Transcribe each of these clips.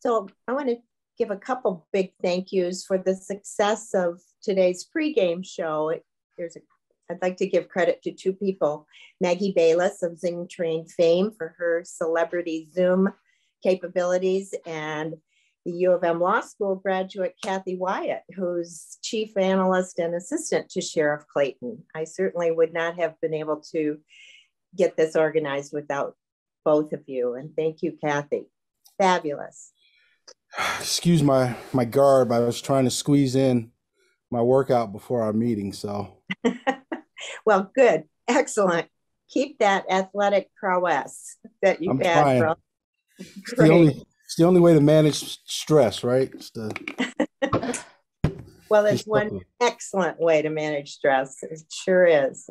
So I want to give a couple big thank yous for the success of today's pregame show. There's a I'd like to give credit to two people Maggie Bayless of ZingTrain fame for her celebrity Zoom capabilities, and the U of M Law School graduate Kathy Wyatt, who's chief analyst and assistant to Sheriff Clayton. I certainly would not have been able to get this organized without both of you. And thank you, Kathy. Fabulous. Excuse my my garb. I was trying to squeeze in my workout before our meeting, so well, good, excellent. Keep that athletic prowess that you've I'm had. Trying. It's the, only, it's the only way to manage stress, right? well, it's one excellent way to manage stress. It sure is.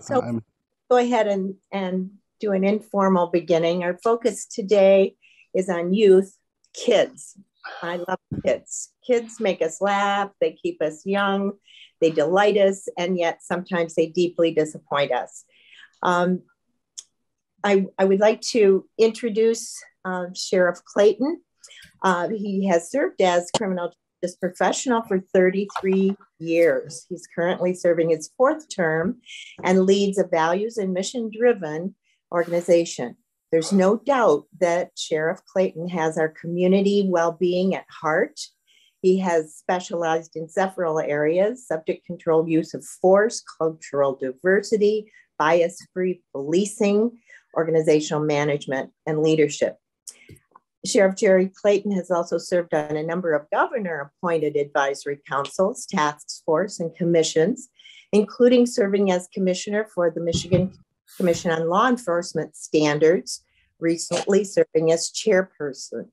so I'm, go ahead and, and do an informal beginning. Our focus today is on youth, kids. I love kids. Kids make us laugh, they keep us young, they delight us, and yet sometimes they deeply disappoint us. Um, I, I, would like to introduce uh, Sheriff Clayton. Uh, he has served as criminal justice professional for 33 years. He's currently serving his fourth term and leads a values and mission driven organization. There's no doubt that Sheriff Clayton has our community well being at heart. He has specialized in several areas subject control use of force, cultural diversity, bias free policing, organizational management, and leadership. Sheriff Jerry Clayton has also served on a number of governor appointed advisory councils, task force, and commissions, including serving as commissioner for the Michigan Commission on Law Enforcement Standards, recently serving as chairperson.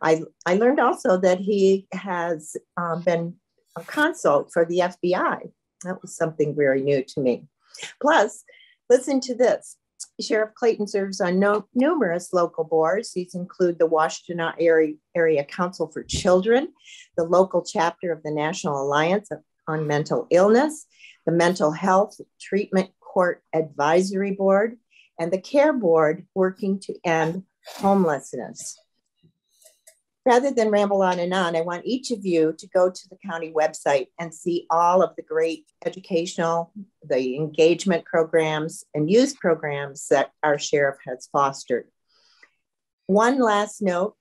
I, I learned also that he has um, been a consult for the FBI. That was something very new to me. Plus, listen to this. Sheriff Clayton serves on no, numerous local boards. These include the Washtenaw area, area Council for Children, the local chapter of the National Alliance on Mental Illness, the Mental Health Treatment Court Advisory Board, and the CARE Board working to end homelessness. Rather than ramble on and on, I want each of you to go to the county website and see all of the great educational, the engagement programs, and youth programs that our sheriff has fostered. One last note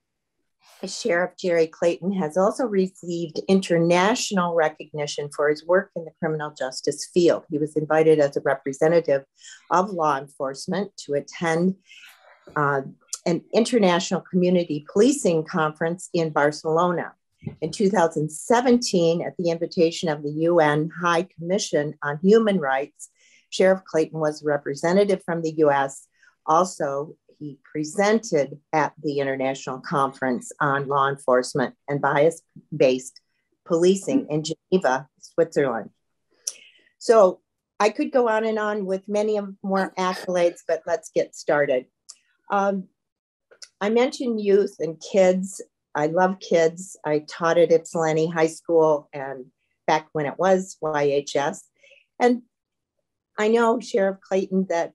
Sheriff Jerry Clayton has also received international recognition for his work in the criminal justice field. He was invited as a representative of law enforcement to attend uh, an international community policing conference in Barcelona. In 2017, at the invitation of the UN High Commission on Human Rights, Sheriff Clayton was a representative from the US, also he presented at the International Conference on Law Enforcement and Bias Based Policing in Geneva, Switzerland. So I could go on and on with many more accolades, but let's get started. Um, I mentioned youth and kids. I love kids. I taught at Ypsilanti High School and back when it was YHS. And I know, Sheriff Clayton, that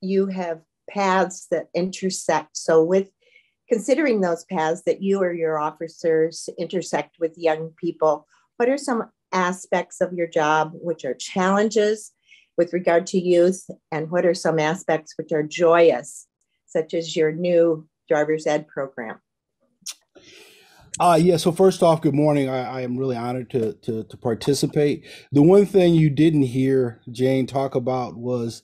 you have paths that intersect. So, with considering those paths that you or your officers intersect with young people, what are some aspects of your job which are challenges with regard to youth, and what are some aspects which are joyous, such as your new driver's ed program? Uh, yeah. So first off, good morning. I, I am really honored to, to to participate. The one thing you didn't hear Jane talk about was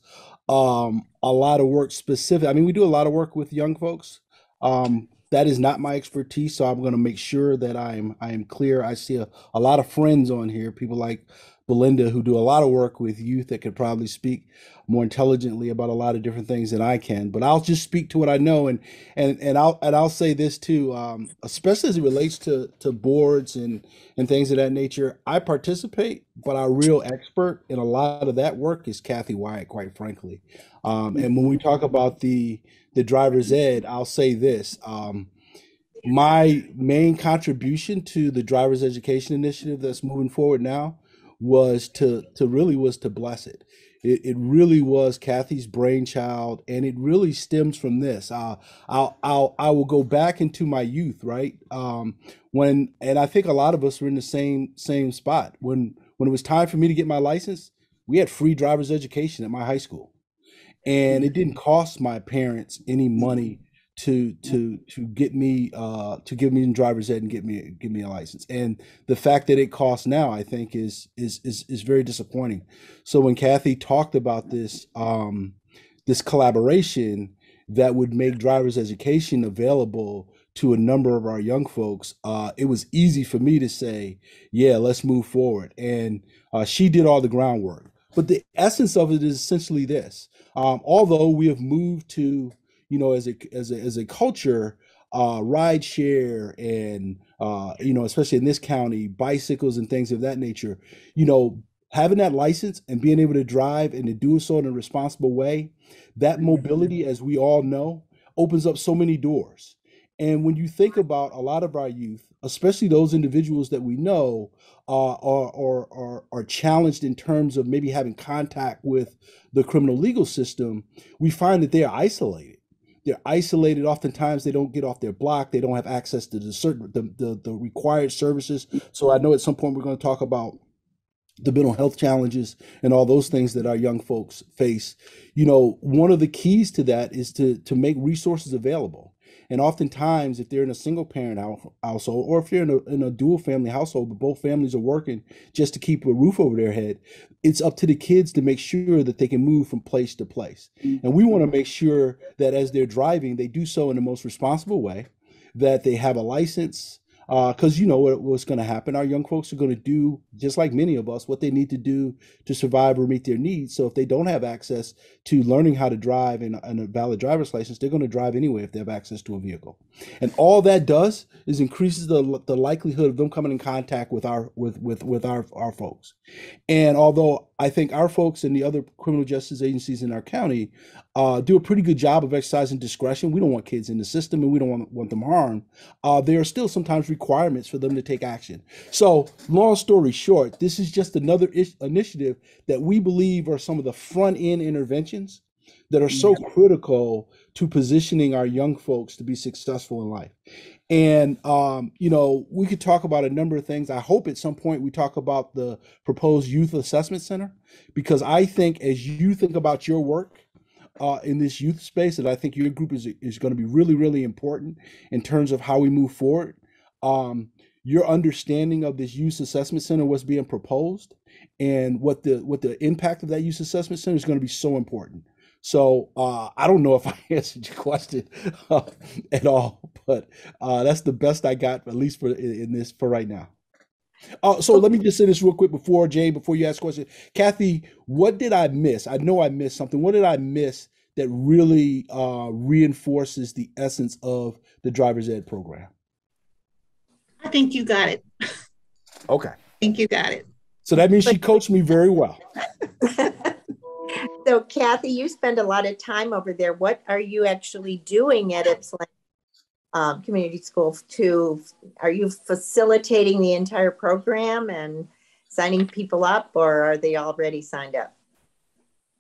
um, a lot of work specific. I mean, we do a lot of work with young folks. Um, that is not my expertise, so I'm going to make sure that I'm I am clear. I see a, a lot of friends on here, people like Belinda, who do a lot of work with youth that could probably speak more intelligently about a lot of different things than I can. But I'll just speak to what I know, and and and I'll and I'll say this too, um, especially as it relates to to boards and and things of that nature. I participate, but our real expert in a lot of that work is Kathy Wyatt, quite frankly. Um, and when we talk about the the driver's ed, I'll say this. Um, my main contribution to the driver's education initiative that's moving forward now was to to really was to bless it it, it really was Kathy's brainchild, and it really stems from this. Uh, I'll, I'll, I will go back into my youth, right? Um, when, and I think a lot of us were in the same same spot when when it was time for me to get my license. We had free driver's education at my high school, and it didn't cost my parents any money to to to get me uh to give me a driver's ed and get me give me a license. And the fact that it costs now i think is is is, is very disappointing. So when kathy talked about this um this collaboration that would make driver's education available to a number of our young folks uh it was easy for me to say yeah let's move forward. And uh, she did all the groundwork. But the essence of it is essentially this. Um, although we have moved to you know, as a as a as a culture, uh, ride share and uh, you know, especially in this county, bicycles and things of that nature. You know, having that license and being able to drive and to do so in a responsible way, that mobility, as we all know, opens up so many doors. And when you think about a lot of our youth, especially those individuals that we know uh, are, are, are, are challenged in terms of maybe having contact with the criminal legal system, we find that they are isolated they're isolated. Oftentimes, they don't get off their block. They don't have access to the certain the, the, the required services. So I know at some point we're going to talk about the mental health challenges and all those things that our young folks face. You know, one of the keys to that is to to make resources available. And oftentimes, if they're in a single parent household or if they're in a, in a dual family household, but both families are working just to keep a roof over their head, it's up to the kids to make sure that they can move from place to place. Mm-hmm. And we want to make sure that as they're driving, they do so in the most responsible way, that they have a license, because uh, you know what, what's going to happen. Our young folks are going to do just like many of us what they need to do to survive or meet their needs. So if they don't have access to learning how to drive and, and a valid driver's license, they're going to drive anyway if they have access to a vehicle. And all that does is increases the the likelihood of them coming in contact with our with with with our our folks. And although I think our folks and the other criminal justice agencies in our county uh, do a pretty good job of exercising discretion. We don't want kids in the system and we don't want, want them harmed. Uh, there are still sometimes requirements for them to take action. So, long story short, this is just another ish- initiative that we believe are some of the front end interventions that are so critical to positioning our young folks to be successful in life. And um, you know, we could talk about a number of things. I hope at some point we talk about the proposed youth assessment center because I think as you think about your work uh, in this youth space, that I think your group is is going to be really, really important in terms of how we move forward. Um, your understanding of this youth assessment center, what's being proposed, and what the what the impact of that youth assessment center is going to be so important. So uh, I don't know if I answered your question uh, at all, but uh, that's the best I got, at least for in this for right now. Uh, so let me just say this real quick before Jay, before you ask questions, Kathy, what did I miss? I know I missed something. What did I miss that really uh, reinforces the essence of the driver's ed program? I think you got it. Okay. I think you got it. So that means she coached me very well. so Kathy, you spend a lot of time over there. What are you actually doing at Ypsilanti um, community school to are you facilitating the entire program and signing people up or are they already signed up?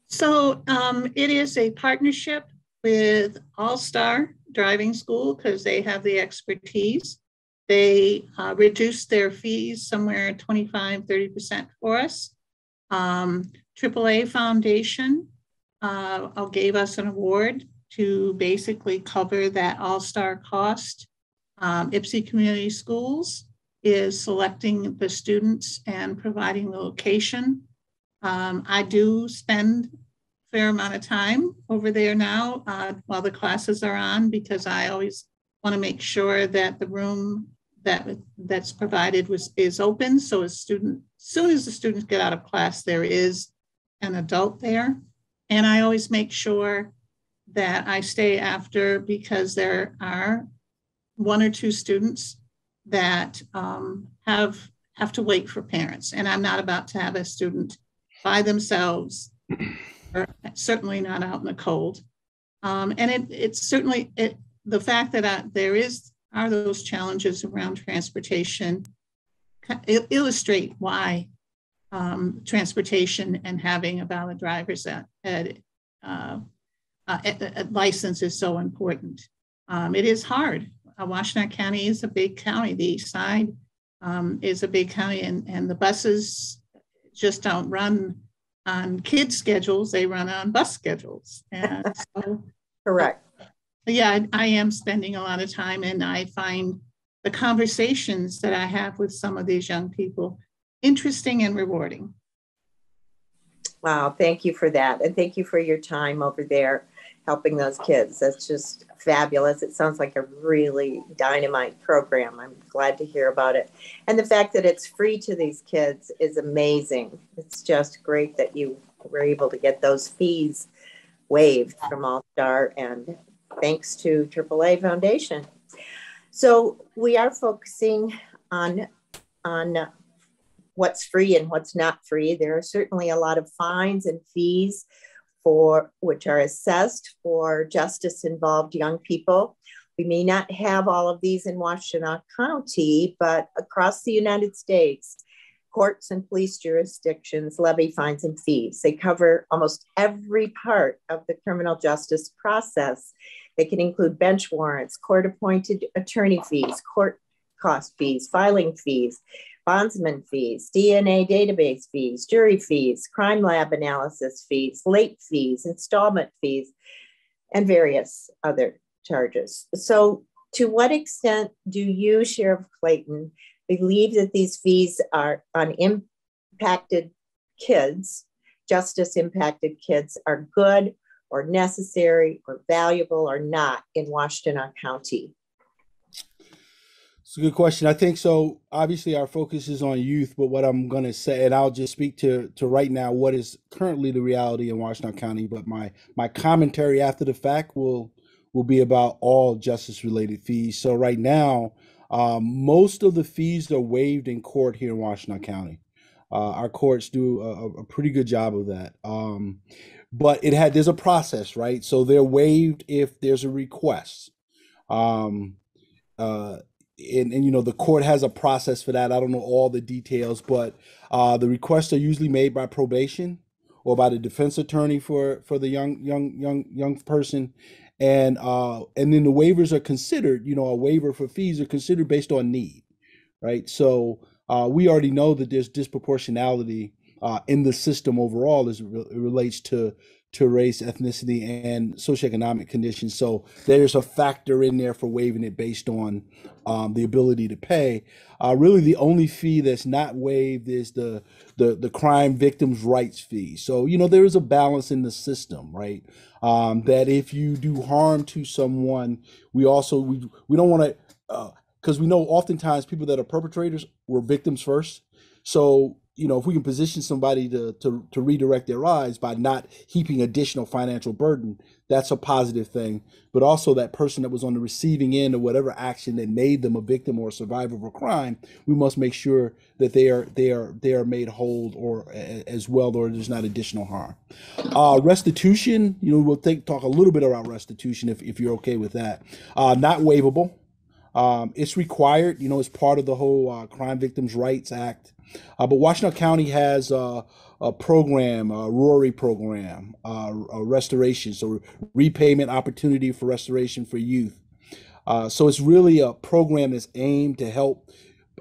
So um, it is a partnership with all star driving school because they have the expertise. They uh, reduced their fees somewhere 25 30% for us. Um, aaa foundation uh, gave us an award to basically cover that all-star cost. Um, Ypsi Community Schools is selecting the students and providing the location. Um, I do spend a fair amount of time over there now uh, while the classes are on because I always want to make sure that the room that that's provided was is open. So as student, soon as the students get out of class, there is an adult there. And I always make sure that I stay after because there are one or two students that um, have have to wait for parents, and I'm not about to have a student by themselves, or certainly not out in the cold. Um, and it it's certainly it the fact that I, there is are those challenges around transportation illustrate why um, transportation and having a valid driver's ed, uh, uh, license is so important. Um, it is hard. Uh, Washtenaw County is a big county. The east side um, is a big county, and, and the buses just don't run on kids' schedules, they run on bus schedules. And so, correct. Yeah, I, I am spending a lot of time, and I find the conversations that I have with some of these young people interesting and rewarding. Wow, thank you for that. And thank you for your time over there helping those kids. That's just fabulous. It sounds like a really dynamite program. I'm glad to hear about it. And the fact that it's free to these kids is amazing. It's just great that you were able to get those fees waived from All Star and thanks to AAA Foundation. So we are focusing on on what's free and what's not free. There are certainly a lot of fines and fees for which are assessed for justice involved young people. We may not have all of these in Washtenaw County, but across the United States, courts and police jurisdictions levy fines and fees. They cover almost every part of the criminal justice process. They can include bench warrants, court appointed attorney fees, court cost fees, filing fees, bondsman fees, DNA database fees, jury fees, crime lab analysis fees, late fees, installment fees, and various other charges. So, to what extent do you, Sheriff Clayton, believe that these fees are on impacted kids, justice impacted kids, are good or necessary or valuable or not in Washtenaw County? It's a good question. I think so. Obviously, our focus is on youth, but what I'm going to say, and I'll just speak to to right now what is currently the reality in Washtenaw County. But my my commentary after the fact will will be about all justice related fees. So right now, um, most of the fees are waived in court here in Washtenaw County. Uh, our courts do a, a, pretty good job of that. Um, but it had there's a process, right? So they're waived if there's a request. Um, uh, and, and you know the court has a process for that. I don't know all the details, but uh, the requests are usually made by probation or by the defense attorney for for the young young young young person, and uh, and then the waivers are considered. You know, a waiver for fees are considered based on need, right? So uh, we already know that there's disproportionality uh, in the system overall as it, re- it relates to to race, ethnicity, and socioeconomic conditions. So there's a factor in there for waiving it based on um, the ability to pay. Uh, really, the only fee that's not waived is the, the the crime victims' rights fee. So you know there is a balance in the system, right? Um, that if you do harm to someone, we also we we don't want to because uh, we know oftentimes people that are perpetrators were victims first. So you know, if we can position somebody to, to, to redirect their eyes by not heaping additional financial burden, that's a positive thing. But also that person that was on the receiving end of whatever action that made them a victim or a survivor of a crime, we must make sure that they are they are they are made whole or as well, or there's not additional harm. Uh, restitution, you know, we'll take talk a little bit about restitution if, if you're okay with that. Uh, not waivable. Um, it's required, you know, it's part of the whole uh, Crime Victims' Rights Act. Uh, but Washtenaw County has uh, a program, a RORI program, uh, a restoration, so repayment opportunity for restoration for youth. Uh, so it's really a program that's aimed to help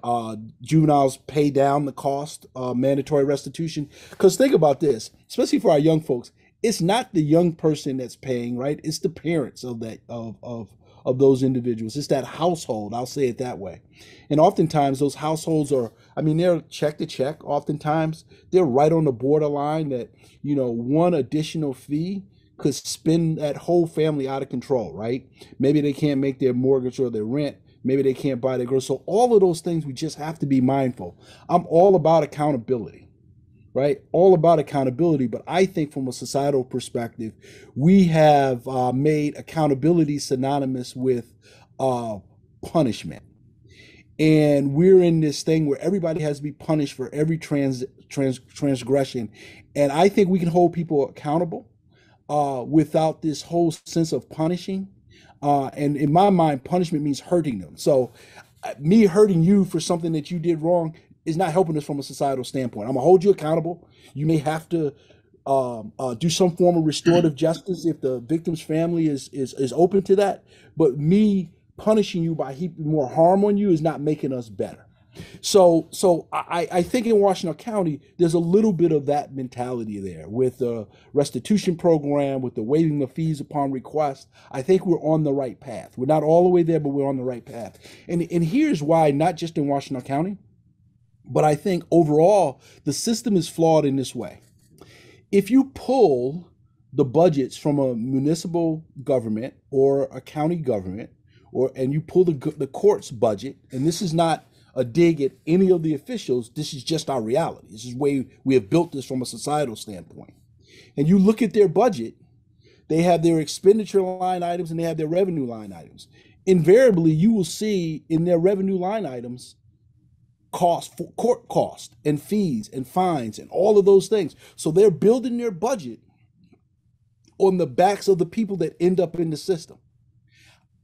uh, juveniles pay down the cost of mandatory restitution. Because think about this, especially for our young folks, it's not the young person that's paying, right? It's the parents of that of of of those individuals. It's that household. I'll say it that way. And oftentimes those households are, I mean, they're check to check. Oftentimes they're right on the borderline that, you know, one additional fee could spin that whole family out of control, right? Maybe they can't make their mortgage or their rent. Maybe they can't buy their groceries. So all of those things we just have to be mindful. I'm all about accountability right? All about accountability. But I think from a societal perspective, we have uh, made accountability synonymous with uh, punishment. And we're in this thing where everybody has to be punished for every trans, trans transgression. And I think we can hold people accountable uh, without this whole sense of punishing. Uh, and in my mind, punishment means hurting them. So, uh, me hurting you for something that you did wrong is not helping us from a societal standpoint. I'm gonna hold you accountable. You may have to um, uh, do some form of restorative justice if the victim's family is is is open to that. But me punishing you by heaping more harm on you is not making us better. So, so I, I think in Washtenaw County, there's a little bit of that mentality there with the restitution program, with the waiving the fees upon request. I think we're on the right path. We're not all the way there, but we're on the right path. And and here's why, not just in Washtenaw County, but I think overall the system is flawed in this way. If you pull the budgets from a municipal government or a county government, or and you pull the the court's budget, and this is not a dig at any of the officials. This is just our reality. This is the way we have built this from a societal standpoint. And you look at their budget, they have their expenditure line items and they have their revenue line items. Invariably, you will see in their revenue line items cost court cost and fees and fines and all of those things. So they're building their budget on the backs of the people that end up in the system.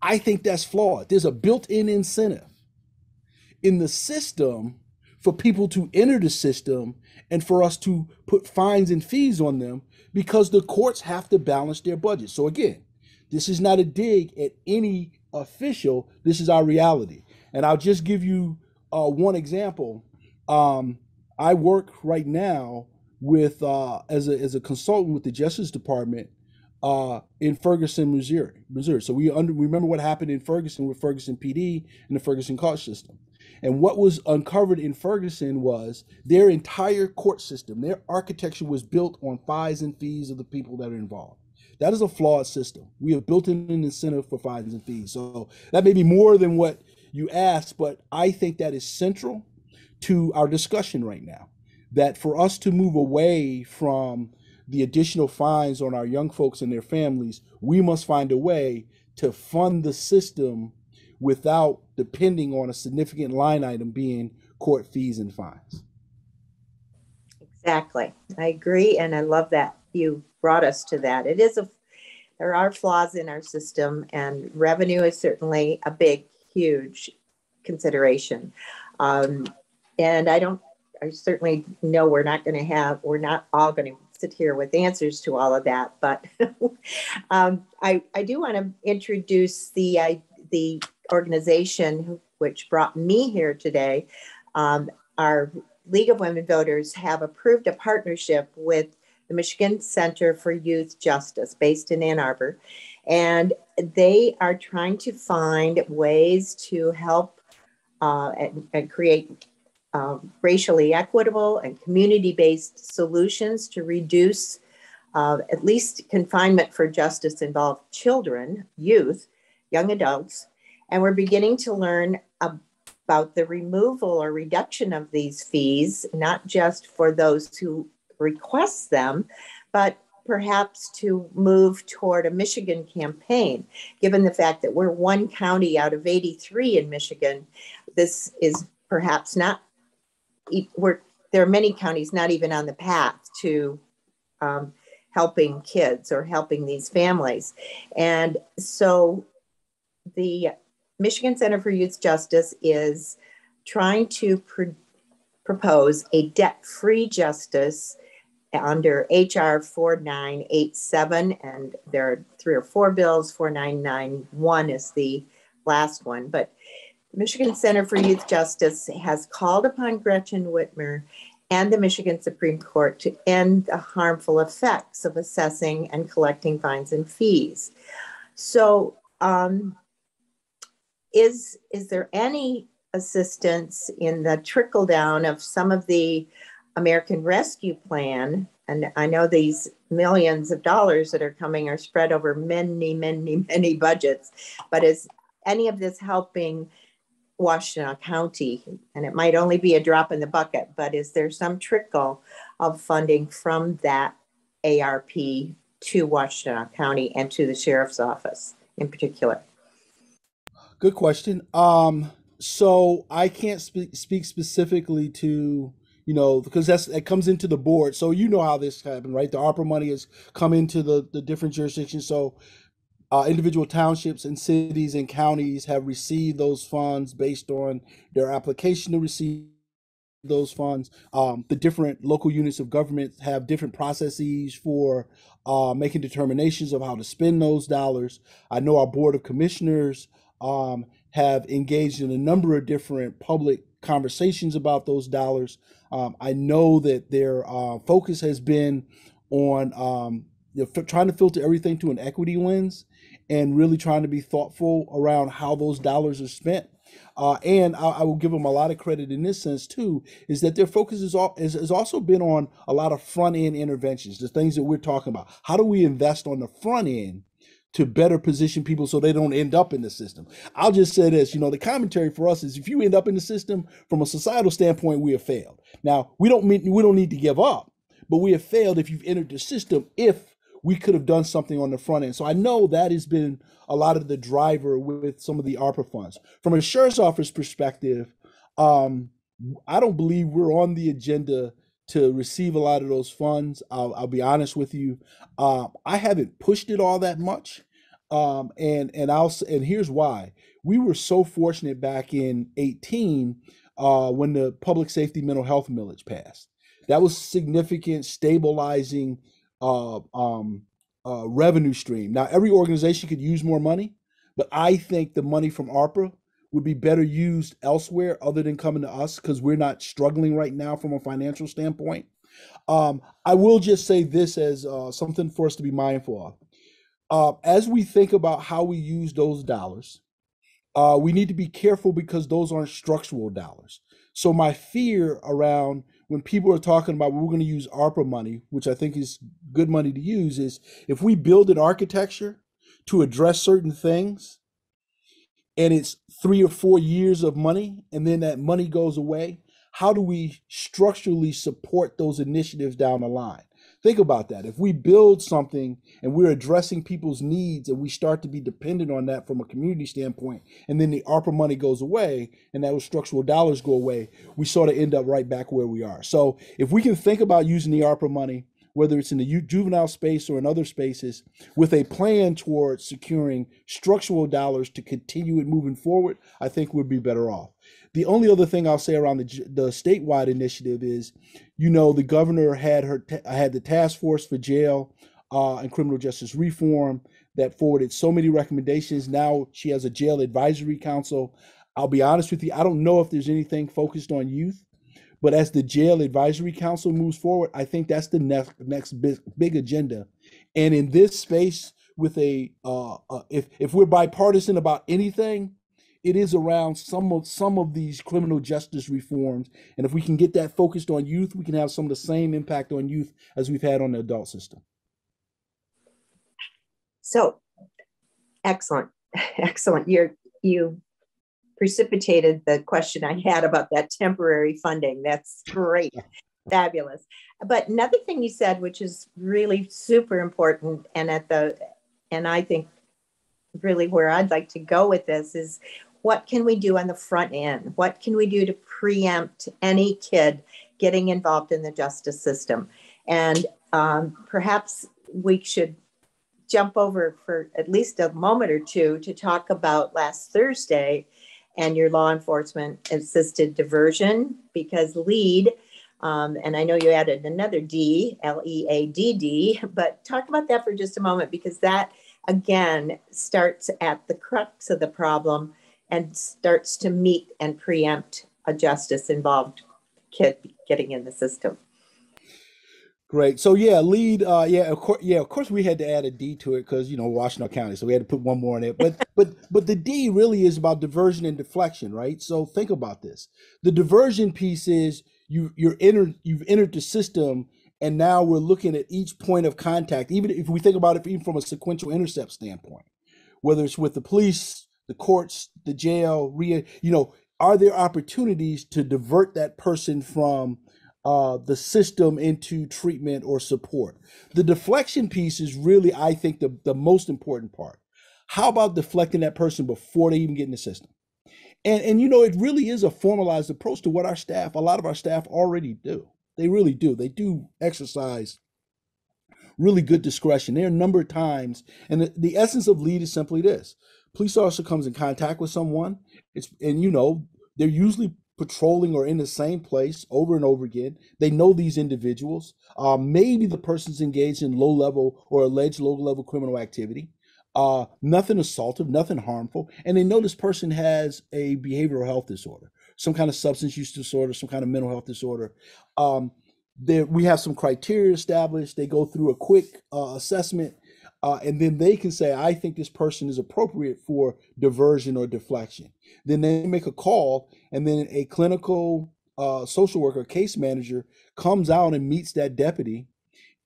I think that's flawed. There's a built-in incentive in the system for people to enter the system and for us to put fines and fees on them because the courts have to balance their budget. So again, this is not a dig at any official. This is our reality. And I'll just give you uh, one example. Um, I work right now with uh, as a as a consultant with the Justice Department uh, in Ferguson, Missouri. Missouri. So we under remember what happened in Ferguson with Ferguson PD and the Ferguson court system. And what was uncovered in Ferguson was their entire court system, their architecture was built on fines and fees of the people that are involved. That is a flawed system. We have built in an incentive for fines and fees. So that may be more than what you asked, but I think that is central to our discussion right now. That for us to move away from the additional fines on our young folks and their families, we must find a way to fund the system without depending on a significant line item being court fees and fines. Exactly. I agree. And I love that you brought us to that. It is a, there are flaws in our system, and revenue is certainly a big, huge consideration. Um, and I don't, I certainly know we're not going to have, we're not all going to sit here with answers to all of that. But um, I, I do want to introduce the, the organization which brought me here today, um, our League of Women Voters have approved a partnership with the Michigan Center for Youth Justice based in Ann Arbor. And they are trying to find ways to help uh, and, and, create uh, racially equitable and community based solutions to reduce uh, at least confinement for justice involved children, youth, young adults, and we're beginning to learn about the removal or reduction of these fees, not just for those who request them, but perhaps to move toward a Michigan campaign. Given the fact that we're one county out of 83 in Michigan, this is perhaps not, we're, there are many counties not even on the path to um, helping kids or helping these families. And so the Michigan Center for Youth Justice is trying to pr- propose a debt free justice under HR 4987. And there are three or four bills. 4991 is the last one. But Michigan Center for Youth Justice has called upon Gretchen Whitmer and the Michigan Supreme Court to end the harmful effects of assessing and collecting fines and fees. So, um, is is there any assistance in the trickle down of some of the American Rescue Plan? And I know these millions of dollars that are coming are spread over many, many, many budgets. But is any of this helping Washtenaw County? And it might only be a drop in the bucket, but is there some trickle of funding from that ARP to Washtenaw County and to the sheriff's office in particular? Good question. Um, so I can't speak specifically to you know because that's it comes into the board. So you know how this happened, right? The ARPA money has come into the the different jurisdictions. So uh, individual townships and cities and counties have received those funds based on their application to receive those funds. Um, the different local units of government have different processes for uh, making determinations of how to spend those dollars. I know our board of commissioners um, have engaged in a number of different public conversations about those dollars. Um, I know that their uh, focus has been on um, you know, f- trying to filter everything to an equity lens and really trying to be thoughtful around how those dollars are spent. Uh, and I, I, will give them a lot of credit in this sense too, is that their focus is, all, is, has also been on a lot of front end interventions, the things that we're talking about. How do we invest on the front end to better position people so they don't end up in the system. I'll just say this, you know, the commentary for us is if you end up in the system from a societal standpoint, we have failed. Now, we don't mean we don't need to give up, but we have failed if you've entered the system if we could have done something on the front end. So I know that has been a lot of the driver with some of the ARPA funds. From an insurance office perspective, um, I don't believe we're on the agenda to receive a lot of those funds. I'll, I'll be honest with you. Uh, I haven't pushed it all that much. Um, and and I'll and here's why. We were so fortunate back in 18 uh, when the public safety mental health millage passed. That was significant stabilizing uh, um, uh, revenue stream. Now every organization could use more money, but I think the money from ARPA would be better used elsewhere other than coming to us because we're not struggling right now from a financial standpoint. Um, I will just say this as uh, something for us to be mindful of. Uh, as we think about how we use those dollars, uh, we need to be careful because those aren't structural dollars. So my fear around when people are talking about we're going to use ARPA money, which I think is good money to use, is if we build an architecture to address certain things, and it's three or four years of money, and then that money goes away, how do we structurally support those initiatives down the line? Think about that. If we build something and we're addressing people's needs and we start to be dependent on that from a community standpoint, and then the ARPA money goes away and those structural dollars go away, we sort of end up right back where we are. So if we can think about using the ARPA money, whether it's in the juvenile space or in other spaces, with a plan towards securing structural dollars to continue it moving forward, I think we'd be better off. The only other thing I'll say around the the statewide initiative is, you know, the governor had her had the task force for jail uh, and criminal justice reform that forwarded so many recommendations. Now she has a jail advisory council. I'll be honest with you, I don't know if there's anything focused on youth, but as the jail advisory council moves forward, I think that's the next next big, big agenda. And in this space, with a uh, uh, if if we're bipartisan about anything, it is around some of some of these criminal justice reforms. And if we can get that focused on youth we can have some of the same impact on youth as we've had on the adult system. So excellent excellent. You're you precipitated the question i had about that temporary funding. That's great fabulous. But another thing you said which is really super important and at the and i think really where I'd like to go with this is what can we do on the front end? What can we do to preempt any kid getting involved in the justice system? And um, perhaps we should jump over for at least a moment or two to talk about last Thursday and your law enforcement assisted diversion because LEAD, um, and I know you added another D, L E A D D, but talk about that for just a moment because that again starts at the crux of the problem and starts to meet and preempt a justice involved kid getting in the system. Great. So yeah, lead. Uh, yeah, of course. Yeah, of course. We had to add a D to it because you know Washtenaw County, so we had to put one more in it. But but but the D really is about diversion and deflection, right? So think about this. The diversion piece is you you're entered you've entered the system, and now we're looking at each point of contact. Even if we think about it, even from a sequential intercept standpoint, whether it's with the police, the courts, the jail, re, you know, are there opportunities to divert that person from uh, the system into treatment or support? The deflection piece is really, I think, the, the most important part. How about deflecting that person before they even get in the system? And, and you know, it really is a formalized approach to what our staff, a lot of our staff already do. They really do. They do exercise really good discretion. There are a number of times, and the, the essence of lead is simply this police officer comes in contact with someone, it's and you know they're usually patrolling or in the same place over and over again. They know these individuals. Uh, maybe the person's engaged in low level or alleged low level criminal activity. Uh, nothing assaultive, nothing harmful. And they know this person has a behavioral health disorder, some kind of substance use disorder, some kind of mental health disorder. Um, there, we have some criteria established. They go through a quick uh, assessment uh, and then they can say, I think this person is appropriate for diversion or deflection. Then they make a call, and then a clinical uh, social worker, case manager, comes out and meets that deputy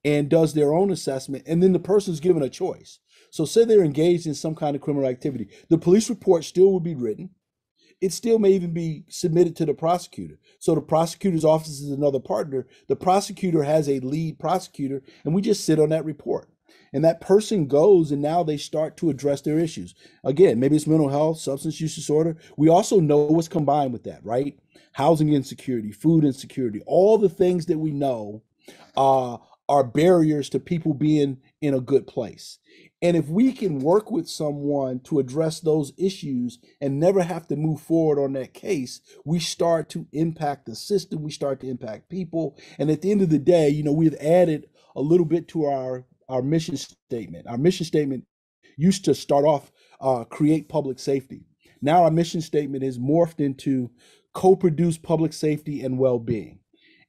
and does their own assessment, and then the person's given a choice. So, say they're engaged in some kind of criminal activity, the police report still will be written. It still may even be submitted to the prosecutor. So, the prosecutor's office is another partner. The prosecutor has a lead prosecutor, and we just sit on that report and that person goes and now they start to address their issues. Again maybe it's mental health substance use disorder. We also know what's combined with that right? Housing insecurity food insecurity all the things that we know uh, are barriers to people being in a good place. And if we can work with someone to address those issues and never have to move forward on that case, we start to impact the system, we start to impact people. And at the end of the day, you know, we've added a little bit to our our mission statement. Our mission statement used to start off uh, create public safety. Now our mission statement is morphed into co-produce public safety and well-being.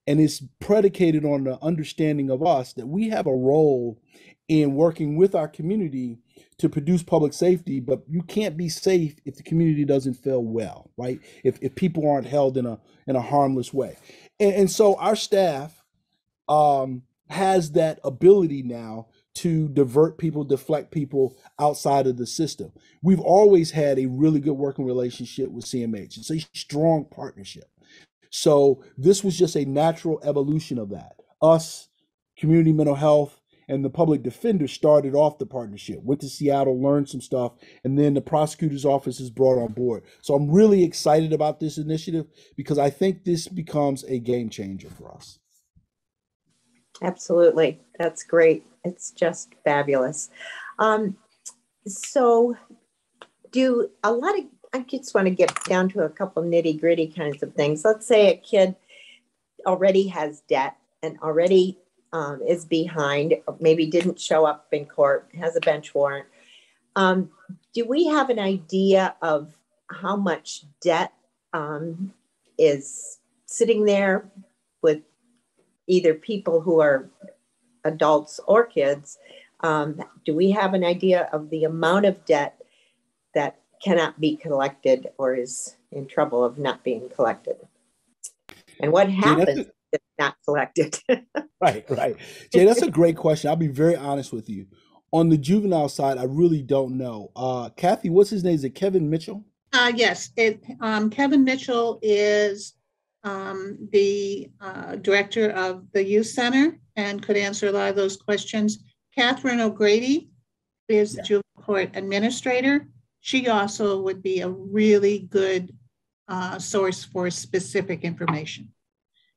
And it's predicated on the understanding of us that we have a role in working with our community to produce public safety, but you can't be safe if the community doesn't feel well, right? If, if people aren't held in a in a harmless way. And, and so our staff um, has that ability now to divert people, deflect people outside of the system. We've always had a really good working relationship with CMH. It's a strong partnership. So this was just a natural evolution of that. Us, community mental health, and the public defender started off the partnership. Went to Seattle, learned some stuff, and then the prosecutor's office is brought on board. So I'm really excited about this initiative because I think this becomes a game changer for us. Absolutely. That's great. It's just fabulous. Um, so, do a lot of, I just want to get down to a couple nitty gritty kinds of things. Let's say a kid already has debt and already um, is behind, maybe didn't show up in court, has a bench warrant. Um, do we have an idea of how much debt um, is sitting there with either people who are adults or kids, um, do we have an idea of the amount of debt that cannot be collected or is in trouble of not being collected? And what happens if it's not collected? right, right. Jay, that's a great question. I'll be very honest with you. On the juvenile side, I really don't know. Uh, Kathy, what's his name? Is it Kevin Mitchell? Uh, yes, it, um, Kevin Mitchell is um, the uh, director of the youth center and could answer a lot of those questions. Catherine O'Grady is yeah. the juvenile court administrator. She also would be a really good uh, source for specific information.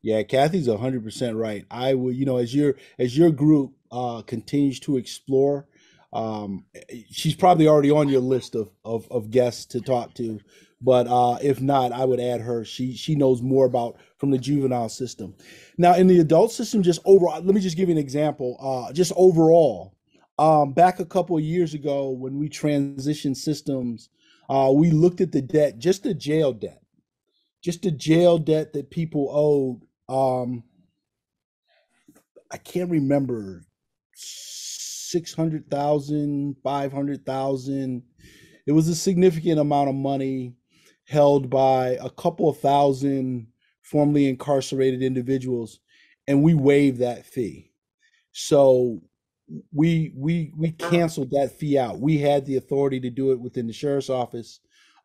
Yeah, Kathy's hundred percent right. I would, you know, as your as your group uh, continues to explore, um, she's probably already on your list of, of of guests to talk to but uh, if not, I would add her. She she knows more about from the juvenile system. Now, in the adult system, just overall, let me just give you an example. Uh, just overall, um, back a couple of years ago when we transitioned systems, uh, we looked at the debt, just the jail debt, just the jail debt that people owed. Um, I can't remember 600,000, 500,000. It was a significant amount of money held by a couple of thousand formerly incarcerated individuals, and we waived that fee. So we we we canceled that fee out. We had the authority to do it within the sheriff's office,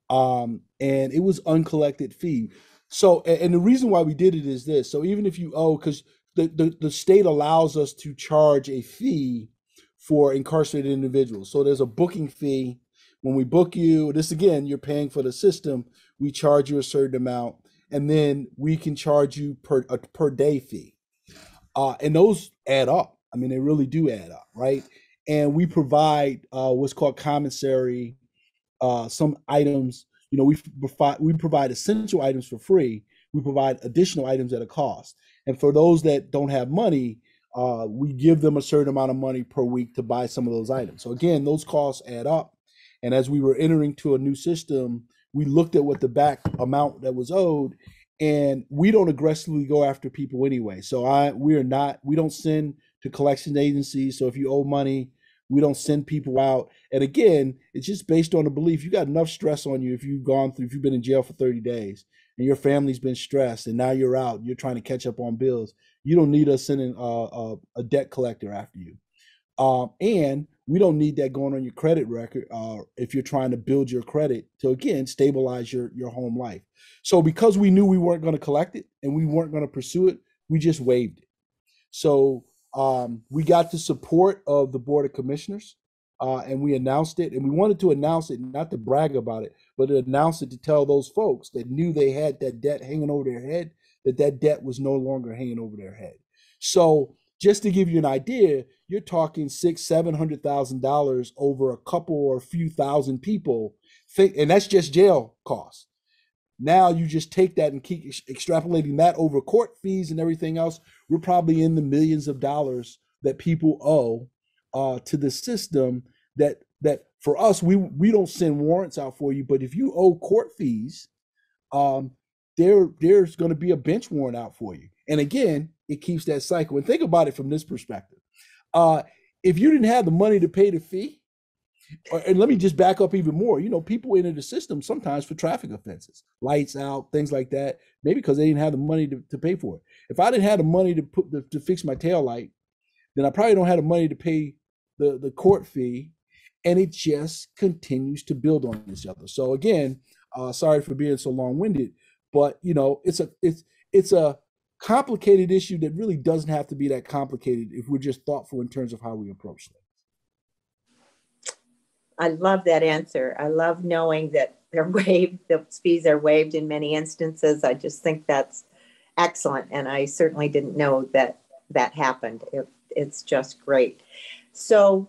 um, and it was uncollected fee. So, and the reason why we did it is this: so even if you owe, because the, the the state allows us to charge a fee for incarcerated individuals. So there's a booking fee when we book you, this again, you're paying for the system. We charge you a certain amount, and then we can charge you per a per day fee, uh, and those add up. I mean, they really do add up, right? And we provide uh, what's called commissary, uh, some items you know, we provide we provide essential items for free. We provide additional items at a cost. And for those that don't have money, uh, we give them a certain amount of money per week to buy some of those items. So again, those costs add up. And as we were entering to a new system, we looked at what the back amount that was owed, and we don't aggressively go after people anyway. So I we are not we don't send to collection agencies. So if you owe money, we don't send people out. And again, it's just based on the belief you got enough stress on you if you've gone through if you've been in jail for 30 days and your family's been stressed and now you're out, you're trying to catch up on bills. You don't need us sending a, a, a debt collector after you. Um, and we don't need that going on your credit record uh, if you're trying to build your credit to again stabilize your your home life. So because we knew we weren't going to collect it and we weren't going to pursue it, we just waived it. So um, we got the support of the board of commissioners, uh, and we announced it. And we wanted to announce it not to brag about it, but to announce it to tell those folks that knew they had that debt hanging over their head that that debt was no longer hanging over their head. So just to give you an idea, you're talking six, seven hundred thousand dollars over a couple or a few thousand people. Think, and that's just jail costs. Now you just take that and keep extrapolating that over court fees and everything else. We're probably in the millions of dollars that people owe uh, to the system. That that for us, we we don't send warrants out for you, but if you owe court fees, um, there there's going to be a bench warrant out for you. And again, it keeps that cycle. And think about it from this perspective. Uh, if you didn't have the money to pay the fee, or, and let me just back up even more. You know, people enter the system sometimes for traffic offenses, lights out, things like that. Maybe because they didn't have the money to, to pay for it. If I didn't have the money to put the, to fix my tail light, then I probably don't have the money to pay the the court fee, and it just continues to build on each other. So again, uh, sorry for being so long winded, but you know, it's a it's it's a complicated issue that really doesn't have to be that complicated if we're just thoughtful in terms of how we approach things. I love that answer. I love knowing that they're waived, the fees are waived in many instances. I just think that's excellent. And I certainly didn't know that that happened. It, it's just great. So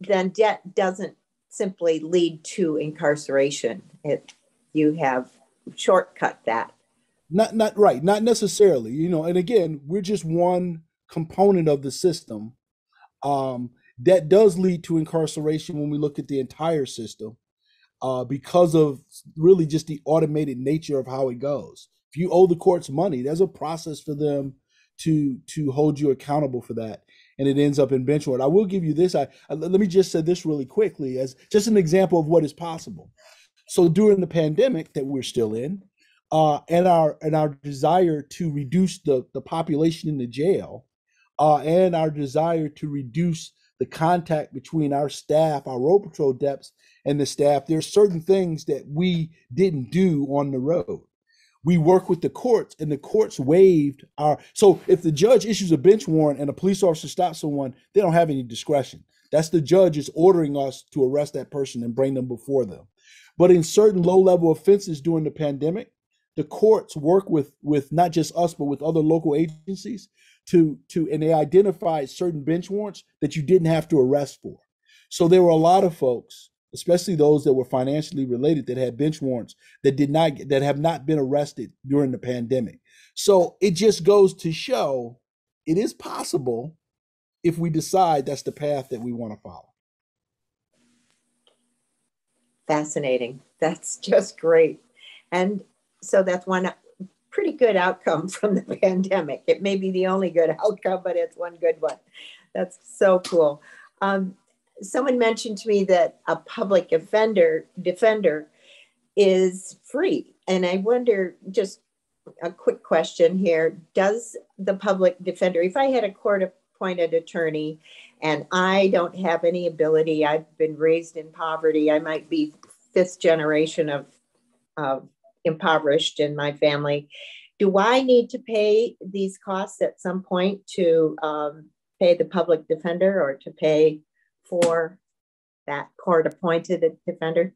then debt doesn't simply lead to incarceration. It you have shortcut that not not right not necessarily you know and again we're just one component of the system um, that does lead to incarceration when we look at the entire system uh, because of really just the automated nature of how it goes. If you owe the courts money there's a process for them to to hold you accountable for that and it ends up in bench warrant. I will give you this I, I let me just say this really quickly as just an example of what is possible. So during the pandemic that we're still in uh, and our and our desire to reduce the the population in the jail, uh, and our desire to reduce the contact between our staff, our road patrol depths, and the staff. There are certain things that we didn't do on the road. We work with the courts, and the courts waived our. So if the judge issues a bench warrant and a police officer stops someone, they don't have any discretion. That's the judge is ordering us to arrest that person and bring them before them. But in certain low level offenses during the pandemic, the courts work with with not just us but with other local agencies to to and they identified certain bench warrants that you didn't have to arrest for. So there were a lot of folks especially those that were financially related that had bench warrants that did not that have not been arrested during the pandemic. So it just goes to show it is possible if we decide that's the path that we want to follow. Fascinating. That's just great. And so that's one pretty good outcome from the pandemic. It may be the only good outcome, but it's one good one. That's so cool. Um, someone mentioned to me that a public offender defender is free, and I wonder just a quick question here: Does the public defender, if I had a court appointed attorney and I don't have any ability, I've been raised in poverty, I might be fifth generation of, of impoverished in my family. Do I need to pay these costs at some point to um, pay the public defender or to pay for that court appointed defender?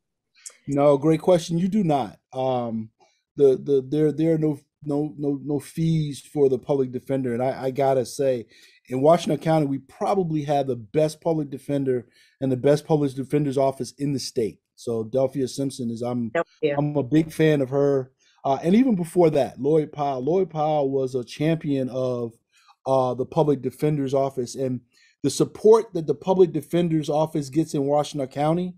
No, great question. You do not. Um, the the there there are no no no no fees for the public defender, and I, I gotta say, in Washtenaw County, we probably have the best public defender and the best public defender's office in the state. So Delphia Simpson is I'm Delphia. I'm a big fan of her. Uh, and even before that, Lloyd Powell. Lloyd Powell was a champion of uh, the public defender's office, and the support that the public defender's office gets in Washtenaw County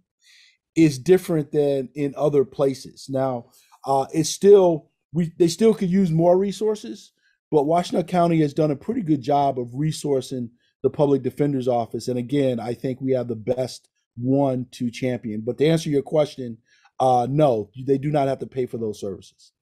is different than in other places. Now, uh, it's still we they still could use more resources, but Washtenaw County has done a pretty good job of resourcing the public defender's office. And again, I think we have the best one to champion. But to answer your question, uh, no, they do not have to pay for those services.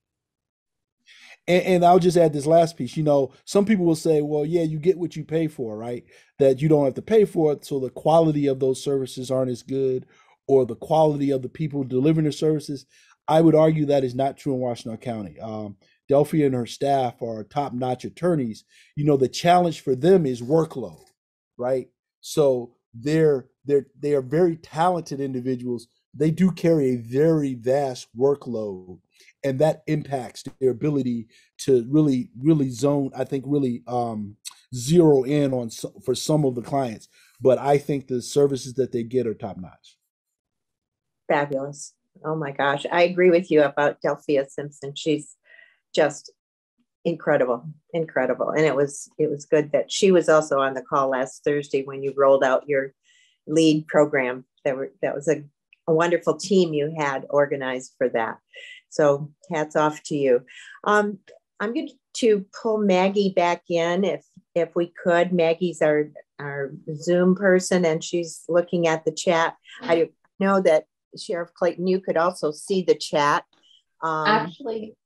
And, and, I'll just add this last piece. You know, some people will say, well, yeah, you get what you pay for, right? That you don't have to pay for it. So the quality of those services aren't as good or the quality of the people delivering the services. I would argue that is not true in Washtenaw County. Um, Delphia and her staff are top notch attorneys. You know, the challenge for them is workload, right? So they're they're they are very talented individuals. They do carry a very vast workload, and that impacts their ability to really really zone. I think really um, zero in on for some of the clients. But I think the services that they get are top notch. Fabulous. Oh my gosh, I agree with you about Delphia Simpson. She's just incredible, incredible. And it was it was good that she was also on the call last Thursday when you rolled out your lead program. That were that was a, a wonderful team you had organized for that. So hats off to you. Um, I'm going to pull Maggie back in if if we could. Maggie's our our Zoom person and she's looking at the chat. I know that Sheriff Clayton, you could also see the chat. Um, actually,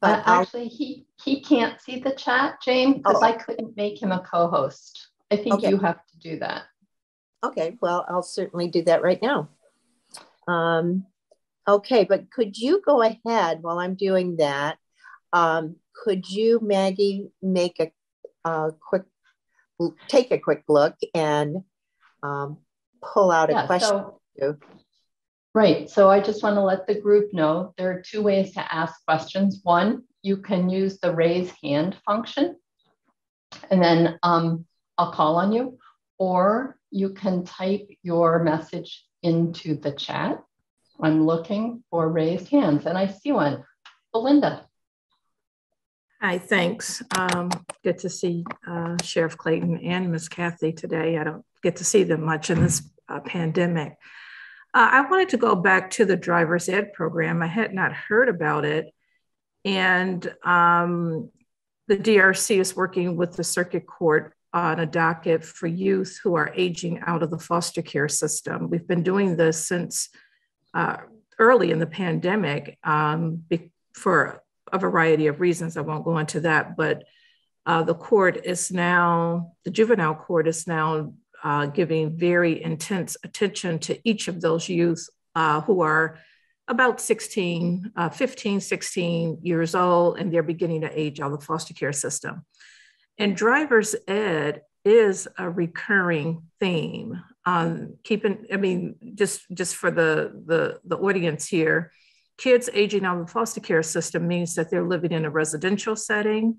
but uh, actually, he he can't see the chat, Jane, because oh. I couldn't make him a co-host. I think okay. you have to do that. Okay, well, I'll certainly do that right now. Um, okay, but could you go ahead while I'm doing that? Um, could you, Maggie, make a, a quick, take a quick look and um, pull out a yeah, question? So, Right. So I just want to let the group know there are two ways to ask questions. One, you can use the raise hand function, and then um, I'll call on you, or you can type your message into the chat. I'm looking for raised hands, and I see one. Belinda. Hi, thanks. Um, good to see uh, Sheriff Clayton and Miss Kathy today. I don't get to see them much in this uh, pandemic. Uh, I wanted to go back to the driver's ed program. I had not heard about it. And um, the DRC is working with the circuit court on a docket for youth who are aging out of the foster care system. We've been doing this since uh, early in the pandemic um, for a variety of reasons. I won't go into that, but uh, the court is now, the juvenile court is now uh, giving very intense attention to each of those youth uh, who are about 16, uh, 15, 16 years old, and they're beginning to age out of the foster care system. And driver's ed is a recurring theme. Um, keeping, I mean, just just for the, the the audience here, kids aging out of the foster care system means that they're living in a residential setting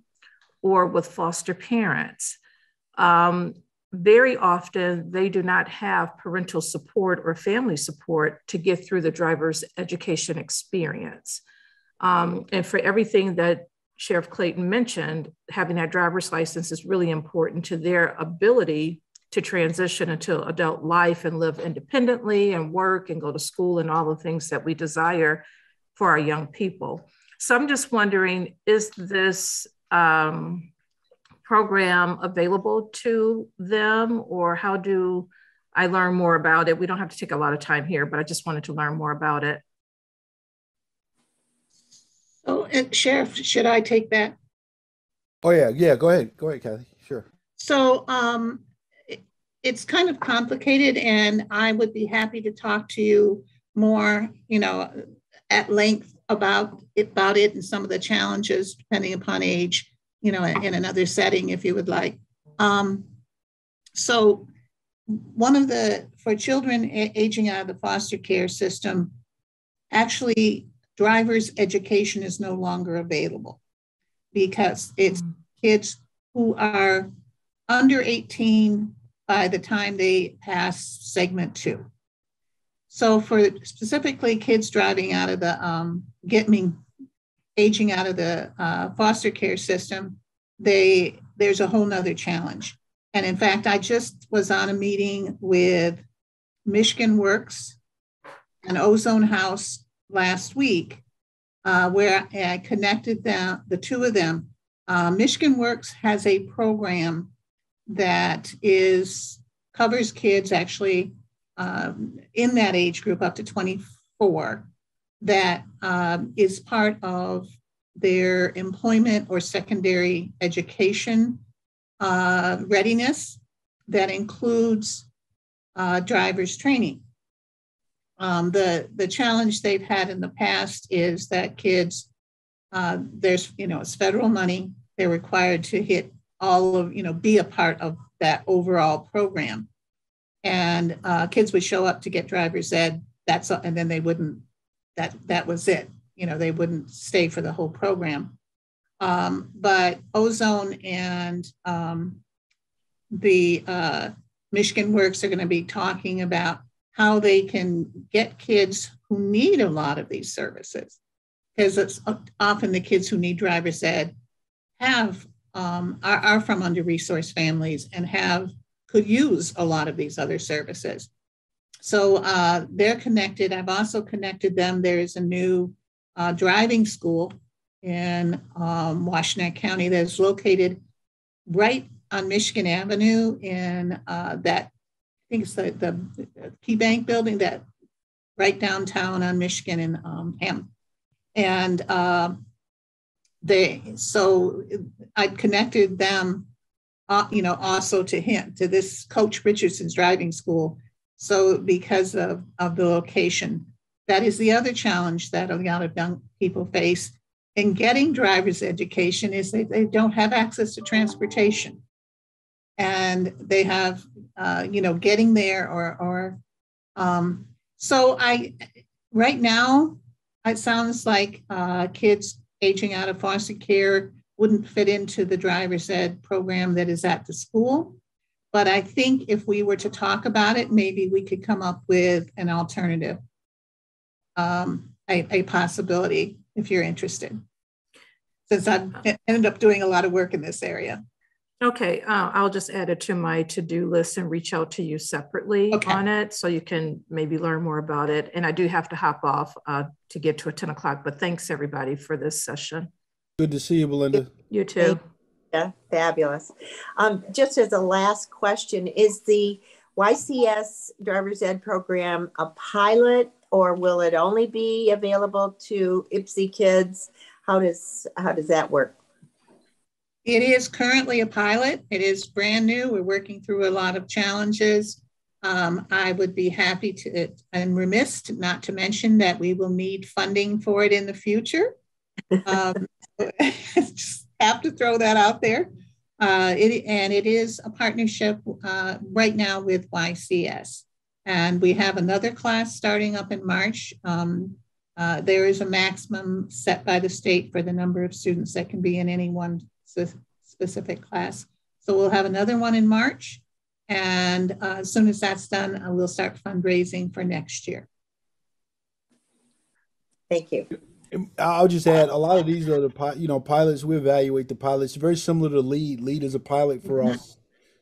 or with foster parents. Um, very often they do not have parental support or family support to get through the driver's education experience. Um, and for everything that Sheriff Clayton mentioned, having that driver's license is really important to their ability to transition into adult life and live independently and work and go to school and all the things that we desire for our young people. So I'm just wondering is this um, program available to them or how do I learn more about it? We don't have to take a lot of time here, but I just wanted to learn more about it. Oh, and Sheriff, should I take that? Oh yeah, yeah. Go ahead, go ahead, Kathy. Sure. So um, it, it's kind of complicated, and I would be happy to talk to you more, you know, at length about about it and some of the challenges depending upon age you know, in another setting if you would like. Um, so one of the, for children aging out of the foster care system, actually driver's education is no longer available because it's mm. kids who are under 18 by the time they pass segment two. so for specifically kids driving out of the um, get me aging out of the uh, foster care system, they there's a whole nother challenge. And in fact, I just was on a meeting with Michigan Works and Ozone House last week, uh, where I connected them, the two of them. Uh, Michigan Works has a program that is covers kids actually um, in that age group up to 24 that um, is part of their employment or secondary education uh, readiness that includes uh, driver's training. Um, the, the challenge they've had in the past is that kids, uh, there's, you know, it's federal money. They're required to hit all of, you know, be a part of that overall program. And uh, kids would show up to get driver's ed. That's and then they wouldn't. That that was it. You know, they wouldn't stay for the whole program. Um, but Ozone and um, the uh, Michigan Works are going to be talking about how they can get kids who need a lot of these services, because it's often the kids who need driver's ed have um, are, are from under-resourced families and have could use a lot of these other services. So uh, they're connected. I've also connected them. There is a new uh, driving school in um, County that is located right on Michigan Avenue in uh, that, think it's the, the Key Bank building that right downtown on Michigan in um, Ham. And uh, they, so I connected them, uh, you know, also to him, to this Coach Richardson's driving school. So because of, of the location, that is the other challenge that a lot of young people face in getting driver's education is they, they don't have access to transportation and they have uh, you know getting there or or um, so i right now it sounds like uh, kids aging out of foster care wouldn't fit into the driver's ed program that is at the school. But i think if we were to talk about it maybe we could come up with an alternative um, a, a possibility if you're interested. Since I've ended up doing a lot of work in this area. Okay, uh, I'll just add it to my to-do list and reach out to you separately okay. on it so you can maybe learn more about it. And I do have to hop off uh, to get to a 10 o'clock, but thanks everybody for this session. Good to see you, Belinda. You too. Yeah, fabulous. Um, just as a last question, is the YCS driver's ed program a pilot or will it only be available to Ypsi kids? How does how does that work? It is currently a pilot. It is brand new. We're working through a lot of challenges. Um, I would be happy to, and remiss not to mention that we will need funding for it in the future. Um, just have to throw that out there. Uh, it, and it is a partnership uh, right now with YCS. And we have another class starting up in March. Um, uh, there is a maximum set by the state for the number of students that can be in any one specific class. So we'll have another one in March. And uh, as soon as that's done, uh, we'll start fundraising for next year. Thank you. I'll just add a lot of these are the you know pilots. We evaluate the pilots very similar to lead. Lead is a pilot for mm -hmm. us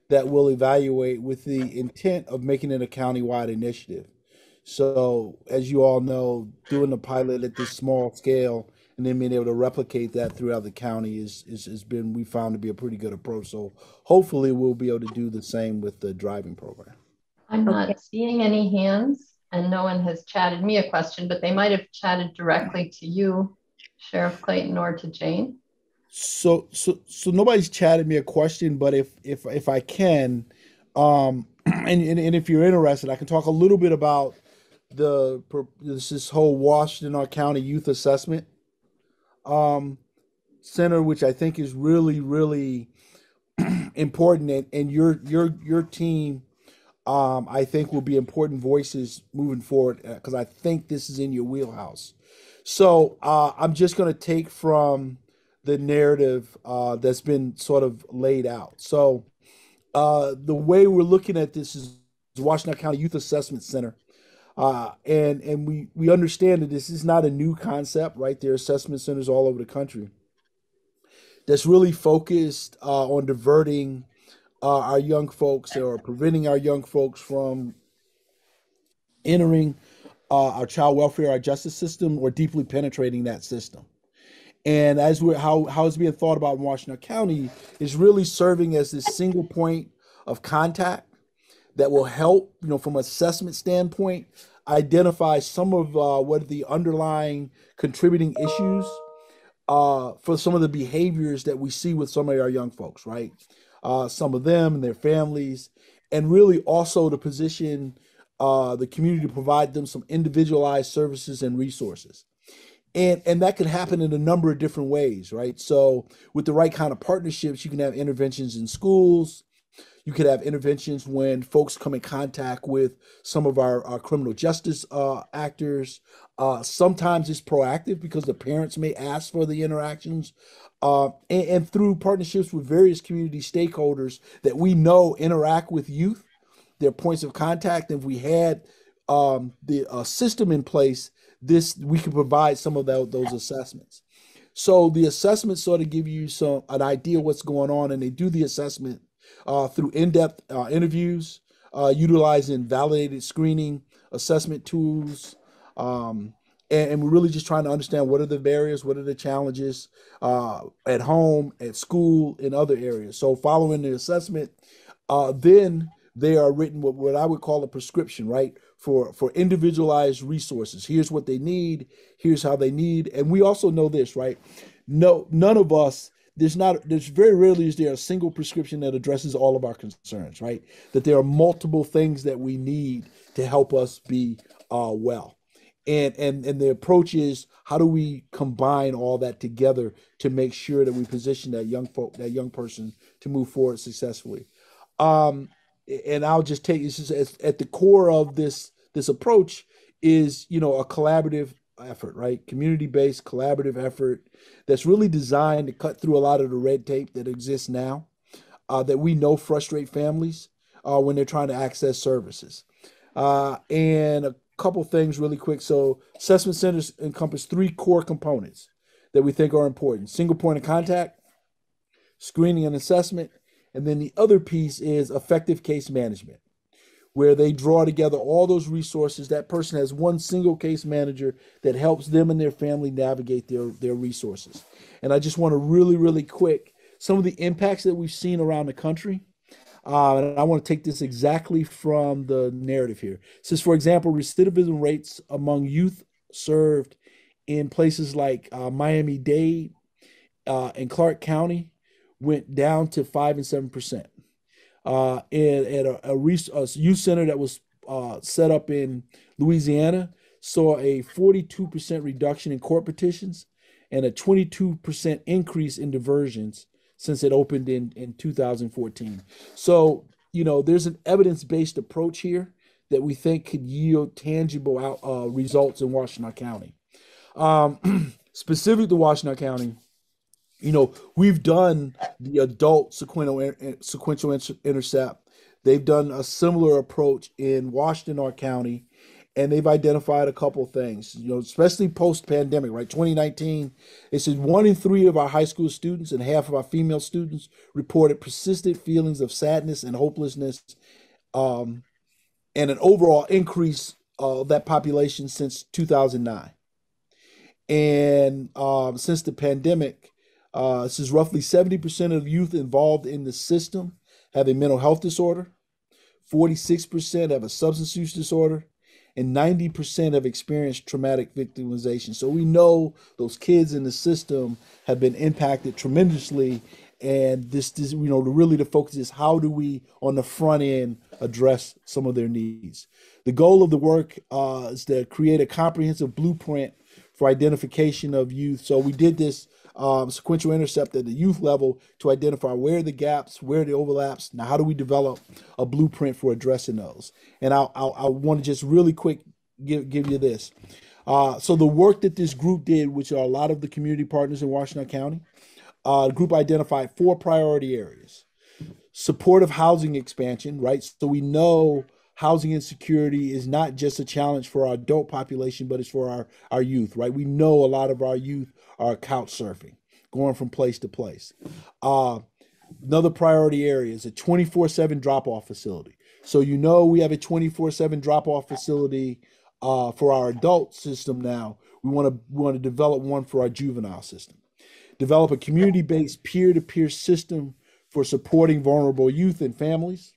that will evaluate with the intent of making it a countywide initiative. So, as you all know, doing a pilot at this small scale and then being able to replicate that throughout the county is, is has been we found to be a pretty good approach. So, hopefully, we'll be able to do the same with the driving program. I'm not okay. seeing any hands, and no one has chatted me a question, but they might have chatted directly to you, Sheriff Clayton, or to Jane. So, so, so nobody's chatted me a question, but if if if I can, um, and, and, and if you're interested, I can talk a little bit about the this, this whole Washtenaw County Youth Assessment um, Center, which I think is really really important, and, and your your your team, um, I think will be important voices moving forward because uh, I think this is in your wheelhouse. So uh, I'm just going to take from the narrative uh, that's been sort of laid out. So uh, the way we're looking at this is Washtenaw County Youth Assessment Center Uh, and and we we understand that this is not a new concept, right? There are assessment centers all over the country that's really focused uh, on diverting uh, our young folks or preventing our young folks from entering uh, our child welfare, our justice system, or deeply penetrating that system. And as we how how it's being thought about in Washtenaw County is really serving as this single point of contact that will help, you know, from assessment standpoint, identify some of uh, what the underlying contributing issues uh, for some of the behaviors that we see with some of our young folks, right? Uh, some of them and their families, and really also to position uh, the community to provide them some individualized services and resources. And, and that could happen in a number of different ways, right? So, with the right kind of partnerships, you can have interventions in schools, you could have interventions when folks come in contact with some of our, our criminal justice uh, actors. Uh, sometimes it's proactive because the parents may ask for the interactions. Uh, and, and, through partnerships with various community stakeholders that we know interact with youth, their points of contact. If we had um, the uh, system in place, this we could provide some of that, those assessments. So the assessments sort of give you some an idea what's going on, and they do the assessment uh, through in-depth uh, interviews, uh, utilizing validated screening assessment tools, um, and, and, we're really just trying to understand what are the barriers, what are the challenges uh, at home, at school, in other areas. So following the assessment, uh, then they are written what, what I would call a prescription, right? For for individualized resources. Here's what they need. Here's how they need. And we also know this, right? No, none of us there's not there's very rarely is there a single prescription that addresses all of our concerns right? That there are multiple things that we need to help us be uh, well. And and and the approach is how do we combine all that together to make sure that we position that young folk that young person to move forward successfully? Um and i'll just take this is at the core of this this approach is you know a collaborative effort, right? Community based, collaborative effort that's really designed to cut through a lot of the red tape that exists now uh, that we know frustrate families uh, when they're trying to access services. Uh, and a couple things really quick. So, assessment centers encompass three core components that we think are important single point of contact, screening and assessment, and then the other piece is effective case management where they draw together all those resources. That person has one single case manager that helps them and their family navigate their, their resources. And I just want to really, really quick some of the impacts that we've seen around the country. Uh, and I want to take this exactly from the narrative here. It says, for example, recidivism rates among youth served in places like uh, Miami Dade uh, and Clark County went down to five and seven percent uh, at a, a, a, youth center that was uh, set up in Louisiana saw a 42% reduction in court petitions and a 22% increase in diversions since it opened in, in 2014. So, you know, there's an evidence based approach here that we think could yield tangible out, uh, results in Washtenaw County. Um, specific to Washtenaw County, you know, we've done the adult sequential sequential intercept. They've done a similar approach in Washtenaw County, and they've identified a couple things. You know, especially post pandemic, right? 2019, it said one in three of our high school students and half of our female students reported persistent feelings of sadness and hopelessness, um, and an overall increase of that population since 2009. And um, since the pandemic, uh, this is roughly 70% of youth involved in the system have a mental health disorder, 46% have a substance use disorder, and 90% have experienced traumatic victimization. So we know those kids in the system have been impacted tremendously. And this, this you know, really the focus is how do we, on the front end, address some of their needs. The goal of the work uh, is to create a comprehensive blueprint for identification of youth. So we did this um, sequential intercept at the youth level to identify where the gaps, where the overlaps. Now, how do we develop a blueprint for addressing those? And I'll, I'll, i want to just really quick give, give you this. Uh, so the work that this group did, which are a lot of the community partners in Washtenaw County, uh, the group identified four priority areas. Supportive housing expansion, right? So we know housing insecurity is not just a challenge for our adult population, but it's for our, our youth, right? We know a lot of our youth are couch surfing, going from place to place. Uh, another priority area is a 24 7 drop off facility. So, you know, we have a 24 7 drop off facility uh, for our adult system now. We want to we want to develop one for our juvenile system. Develop a community based peer to peer system for supporting vulnerable youth and families.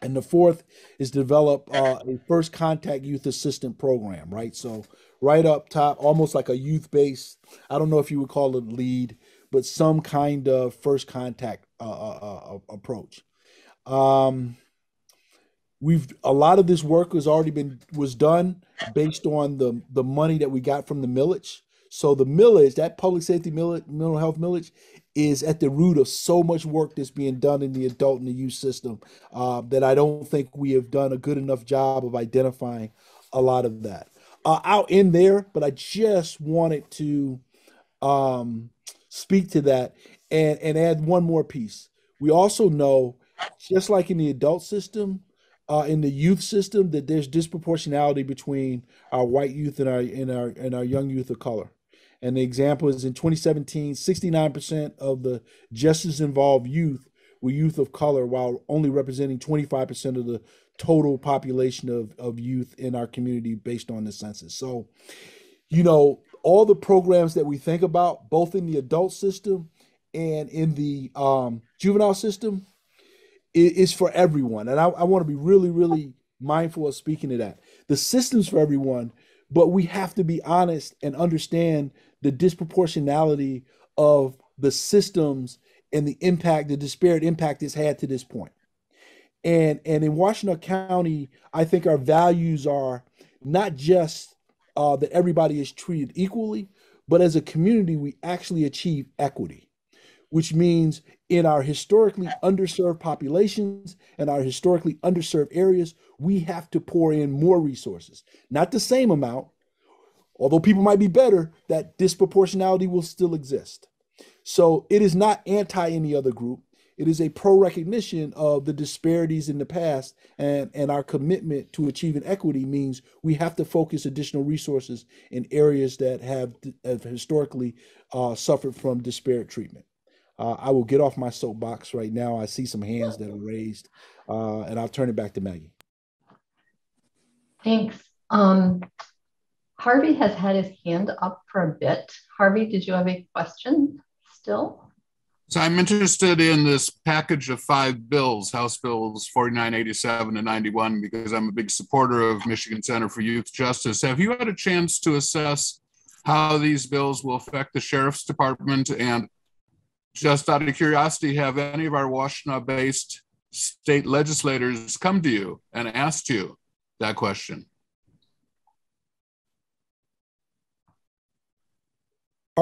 And the fourth is develop uh, a first contact youth assistant program, right? So, right up top, almost like a youth based, I don't know if you would call it lead, but some kind of first contact uh, uh, uh approach. Um, we've a lot of this work has already been was done based on the the money that we got from the millage. So the millage, that public safety millage, mental health millage, is at the root of so much work that's being done in the adult and the youth system uh, that I don't think we have done a good enough job of identifying a lot of that uh, out in there. But I just wanted to um, speak to that and, and add one more piece. We also know, just like in the adult system, uh, in the youth system, that there's disproportionality between our white youth and our and our and our young youth of color. And the example is in 2017, 69% of the justice involved youth were youth of color, while only representing 25% of the total population of, of youth in our community based on the census. So, you know, all the programs that we think about, both in the adult system and in the um, juvenile system, is, for everyone. And I, I want to be really, really mindful of speaking to that. The system's for everyone, but we have to be honest and understand the disproportionality of the systems and the impact, the disparate impact it's had to this point. And and in Washtenaw County, I think our values are not just uh, that everybody is treated equally, but as a community, we actually achieve equity, which means in our historically underserved populations and our historically underserved areas, we have to pour in more resources, not the same amount, although people might be better, that disproportionality will still exist. So it is not anti any other group. It is a pro recognition of the disparities in the past, and, and our commitment to achieving equity means we have to focus additional resources in areas that have, have historically uh, suffered from disparate treatment. Uh, I will get off my soapbox right now. I see some hands that are raised, uh, and I'll turn it back to Maggie. Thanks. Um, Harvey has had his hand up for a bit. Harvey, did you have a question still? So I'm interested in this package of five bills, House Bills 4987 and 91, because I'm a big supporter of Michigan Center for Youth Justice. Have you had a chance to assess how these bills will affect the Sheriff's Department? And just out of curiosity, have any of our Washtenaw based state legislators come to you and asked you that question?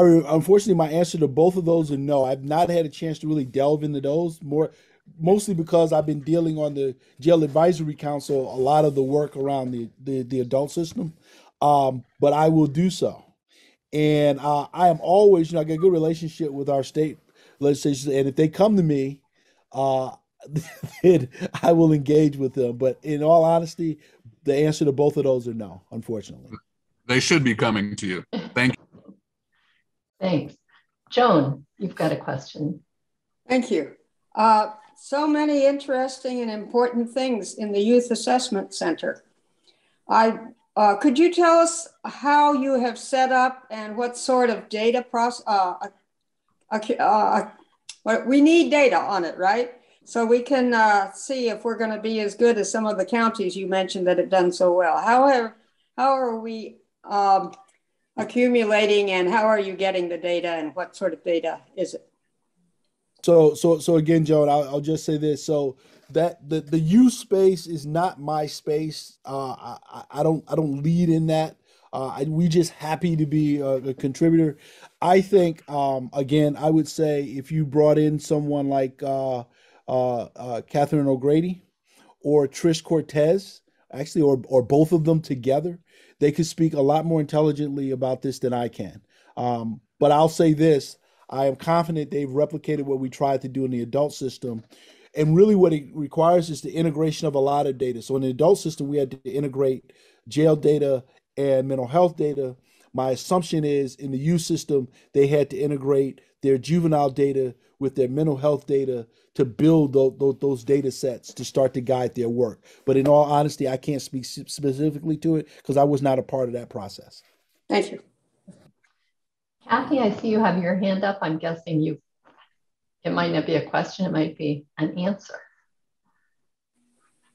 Unfortunately, my answer to both of those are no. I've not had a chance to really delve into those more, mostly because I've been dealing on the jail advisory council a lot of the work around the the, the adult system. Um, but I will do so, and uh, I am always, you know, I get a good relationship with our state legislation, and if they come to me, uh, then I will engage with them. But in all honesty, the answer to both of those are no. Unfortunately, they should be coming to you. Thank you. Thanks. Joan, you've got a question. Thank you. Uh, so many interesting and important things in the Youth Assessment Center. I uh, could you tell us how you have set up and what sort of data process? Uh, uh, uh, uh we need data on it, right? So we can uh, see if we're going to be as good as some of the counties you mentioned that have done so well. However, how are we um, accumulating and how are you getting the data and what sort of data is it? So, so, so again, Joan, I'll, I'll just say this. So that the, the youth space is not my space. Uh, I, I don't, I don't lead in that. Uh, I, we just happy to be a, a contributor. I think, um, again, I would say if you brought in someone like uh, uh, uh, Catherine O'Grady or Trish Cortes, actually, or or both of them together, they could speak a lot more intelligently about this than I can. Um, but I'll say this I am confident they've replicated what we tried to do in the adult system. and really what it requires is the integration of a lot of data. So in the adult system, we had to integrate jail data and mental health data. My assumption is in the youth system, they had to integrate their juvenile data with their mental health data to build those, those, data sets to start to guide their work. But in all honesty, I can't speak specifically to it because I was not a part of that process. Thank you. Kathy, I see you have your hand up. I'm guessing you, it might not be a question, it might be an answer.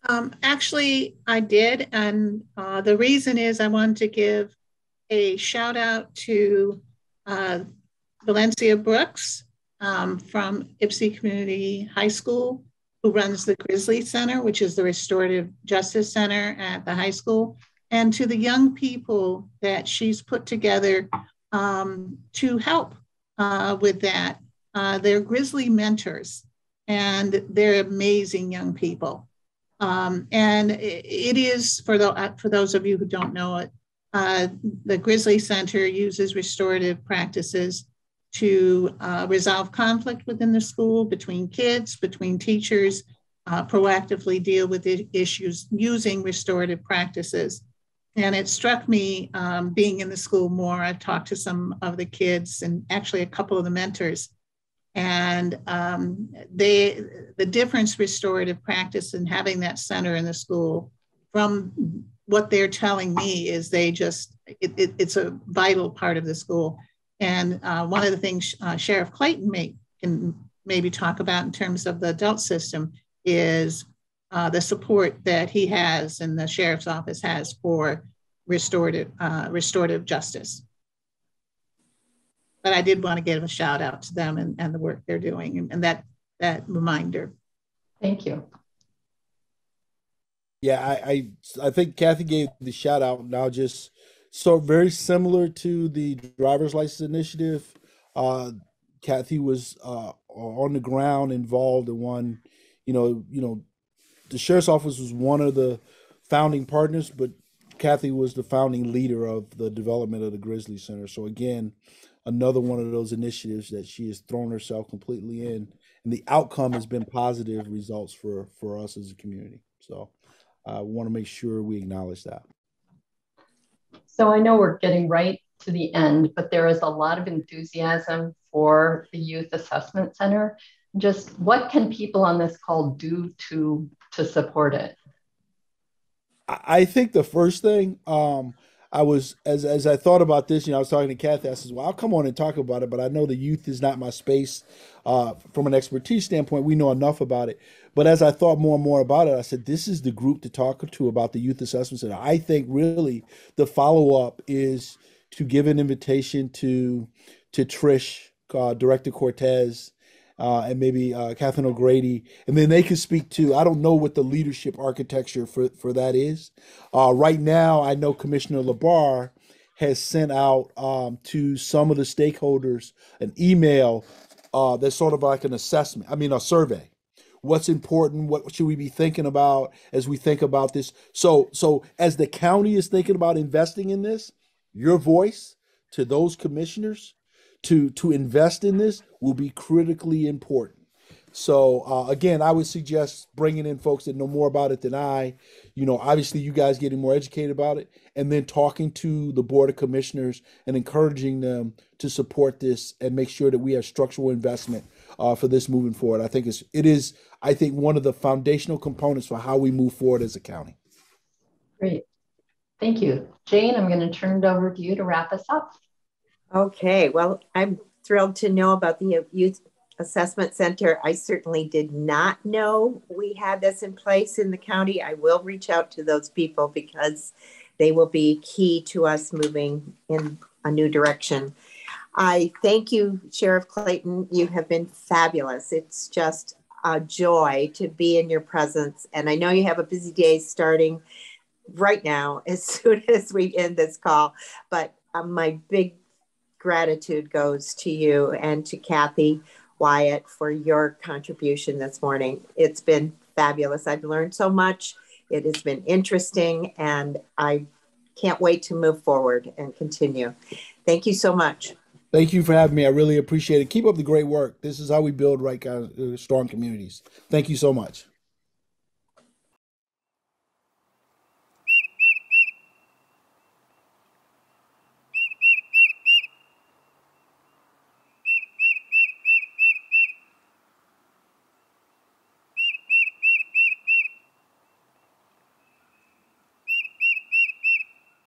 Um, actually, I did. And uh, the reason is I wanted to give a shout out to uh, Valencia Brooks um, from Ypsi Community High School, who runs the Grizzly Center, which is the restorative justice center at the high school, and to the young people that she's put together um, to help uh, with that. Uh, they're Grizzly mentors, and they're amazing young people. Um, and it is for the uh, for those of you who don't know it, uh, the Grizzly Center uses restorative practices to uh, resolve conflict within the school between kids, between teachers, uh, proactively deal with issues using restorative practices. And it struck me um, being in the school more. I've talked to some of the kids and actually a couple of the mentors. And um, they, the difference restorative practice and having that center in the school from what they're telling me is they just, it, it, it's a vital part of the school. And uh, one of the things uh, Sheriff Clayton may, can maybe talk about in terms of the adult system is uh, the support that he has and the sheriff's office has for restorative uh, restorative justice. But I did want to give a shout out to them and, and the work they're doing and, and that that reminder. Thank you. Yeah, I, I I think Kathy gave the shout out. Now just so very similar to the driver's license initiative. Uh, Kathy was uh, on the ground involved in one. You know, you know, the sheriff's office was one of the founding partners, but Kathy was the founding leader of the development of the Grizzly Center. So again, another one of those initiatives that she has thrown herself completely in, and the outcome has been positive results for for us as a community. So I uh, want to make sure we acknowledge that. So I know we're getting right to the end, but there is a lot of enthusiasm for the Youth Assessment Center. Just what can people on this call do to to support it? I think the first thing, um, I was as as I thought about this, you know, I was talking to Kathy. I says, "Well, I'll come on and talk about it, but I know the youth is not my space. Uh, from an expertise standpoint, we know enough about it. But as I thought more and more about it, I said, this is the group to talk to about the youth assessment center. I think really the follow up is to give an invitation to to Trish, uh, Director Cortes, uh, and maybe uh, Catherine O'Grady, and then they can speak to. I don't know what the leadership architecture for for that is. Uh, right now, I know Commissioner LaBarre has sent out um, to some of the stakeholders an email uh, that's sort of like an assessment. I mean, a survey what's important what should we be thinking about as we think about this so so as the county is thinking about investing in this your voice to those commissioners to to invest in this will be critically important so uh, again i would suggest bringing in folks that know more about it than i you know obviously you guys getting more educated about it and then talking to the board of commissioners and encouraging them to support this and make sure that we have structural investment uh, for this moving forward. I think it's it is I think one of the foundational components for how we move forward as a county. Great, thank you, Jane. I'm going to turn it over to you to wrap us up. Okay, well, I'm thrilled to know about the Youth Assessment Center. I certainly did not know we had this in place in the county. I will reach out to those people because they will be key to us moving in a new direction. I thank you, Sheriff Clayton. You have been fabulous. It's just a joy to be in your presence. And I know you have a busy day starting right now as soon as we end this call. But um, my big gratitude goes to you and to Kathy Wyatt for your contribution this morning. It's been fabulous. I've learned so much. It has been interesting, and I can't wait to move forward and continue. Thank you so much. Thank you for having me. I really appreciate it. Keep up the great work. This is how we build right kind of uh, strong communities. Thank you so much.